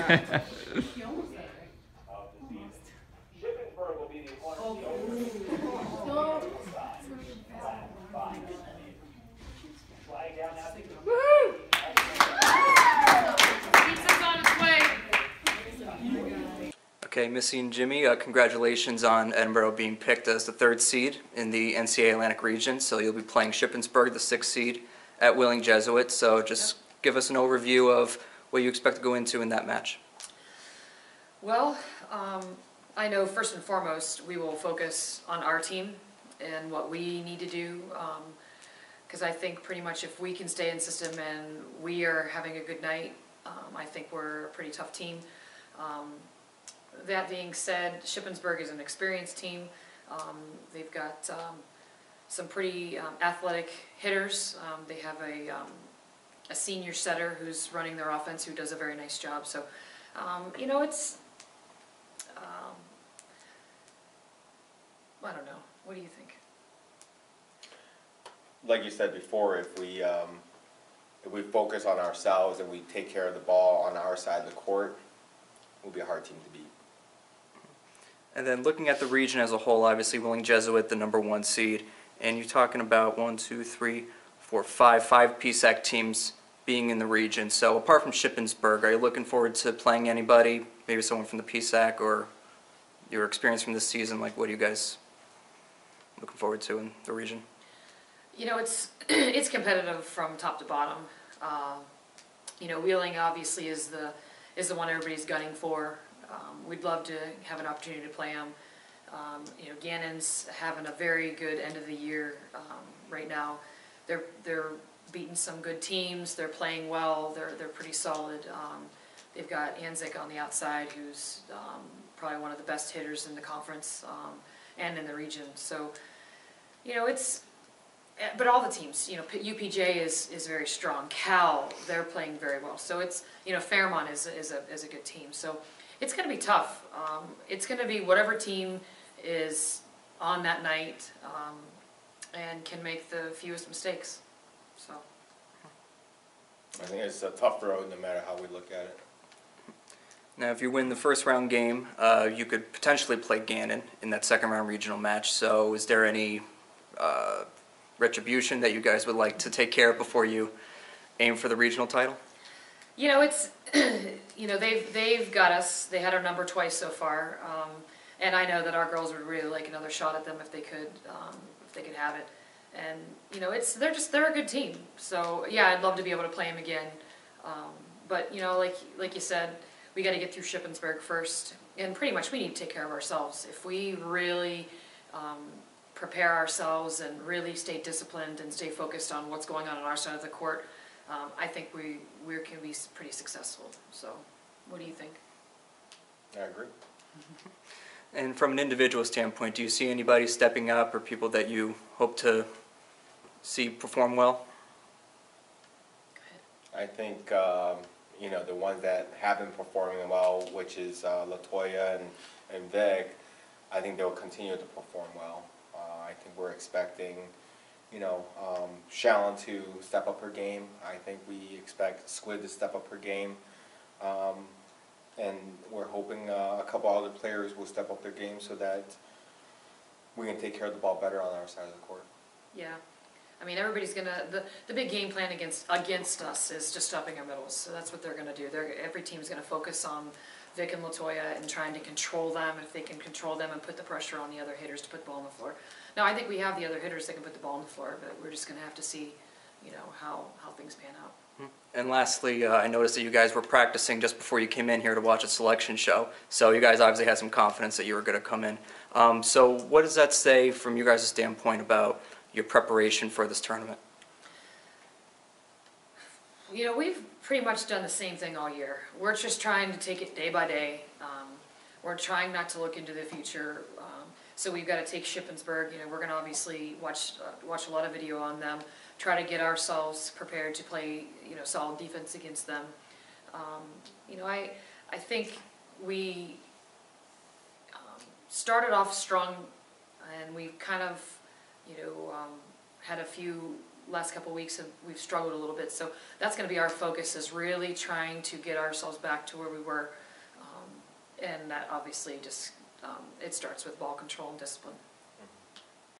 Okay, Missy and Jimmy, uh, congratulations on Edinboro being picked as the third seed in the NCAA Atlantic region. So you'll be playing Shippensburg, the sixth seed, at Wheeling Jesuit. So just give us an overview of what you expect to go into in that match. Well, um, I know first and foremost, we will focus on our team and what we need to do. Because I think pretty much if we can stay in system and we are having a good night, um, I think we're a pretty tough team. Um, that being said, Shippensburg is an experienced team. Um, they've got um, some pretty um, athletic hitters. Um, they have a, um, a senior setter who's running their offense who does a very nice job. So, um, you know, it's, um, I don't know. What do you think? like you said before, if we, um, if we focus on ourselves and we take care of the ball on our side of the court, we'll be a hard team to beat. And then looking at the region as a whole, obviously Wheeling Jesuit, the number one seed, and you're talking about one, two, three, four, five, five PSAC teams being in the region. So apart from Shippensburg, are you looking forward to playing anybody, maybe someone from the PSAC or your experience from this season? Like, what are you guys looking forward to in the region? You know, it's it's competitive from top to bottom. Uh, you know, Wheeling obviously is the is the one everybody's gunning for. Um, we'd love to have an opportunity to play them. Um, you know, Gannon's having a very good end of the year um, right now. They're they're beating some good teams. They're playing well. They're they're pretty solid. Um, they've got Anzik on the outside, who's um, probably one of the best hitters in the conference um, and in the region. So, you know, it's eh, but all the teams, you know, UPJ is, is very strong. Cal, they're playing very well. So it's, you know, Fairmont is, is, a, is a good team. So it's going to be tough. Um, it's going to be whatever team is on that night um, and can make the fewest mistakes. So, I think it's a tough road no matter how we look at it. Now, if you win the first round game, uh, you could potentially play Gannon in that second round regional match. So, is there any uh, retribution that you guys would like to take care of before you aim for the regional title? you know, it's, you know, they've, they've got us. They had our number twice so far. Um, and I know that our girls would really like another shot at them if they could, um, if they could have it. And, you know, it's, they're just, they're a good team. So, yeah, I'd love to be able to play them again. Um, but, you know, like, like you said, we got to get through Shippensburg first. And pretty much we need to take care of ourselves. If we really um, prepare ourselves and really stay disciplined and stay focused on what's going on on our side of the court, um, I think we, we can be pretty successful. So, what do you think? I agree. And from an individual standpoint, do you see anybody stepping up or people that you hope to see perform well? I think, um, you know, the ones that have been performing well, which is uh, Latoya and, and Vic, I think they'll continue to perform well. Uh, I think we're expecting, you know, um, Shallon to step up her game. I think we expect Squid to step up her game. Um, and we're hoping uh, a couple other players will step up their game so that we can take care of the ball better on our side of the court. Yeah. I mean, everybody's gonna, the, the big game plan against, against us is just stopping our middles. So that's what they're gonna do. They're, every team's gonna focus on Vic and Latoya and trying to control them. If they can control them and put the pressure on the other hitters to put the ball on the floor. Now, I think we have the other hitters that can put the ball on the floor, but we're just gonna have to see, you know, how, how things pan out. And lastly, uh, I noticed that you guys were practicing just before you came in here to watch a selection show. So you guys obviously had some confidence that you were going to come in. Um, so what does that say from you guys' standpoint about your preparation for this tournament? You know, we've pretty much done the same thing all year. We're just trying to take it day by day. Um, we're trying not to look into the future. Um, so we've got to take Shippensburg. You know, we're going to obviously watch uh, watch a lot of video on them. Try to get ourselves prepared to play. You know, solid defense against them. Um, you know, I I think we um, started off strong, and we've kind of, you know, um, had a few last couple weeks have, we've struggled a little bit, so that's gonna be our focus, is really trying to get ourselves back to where we were. Um, And that obviously just, um, it starts with ball control and discipline.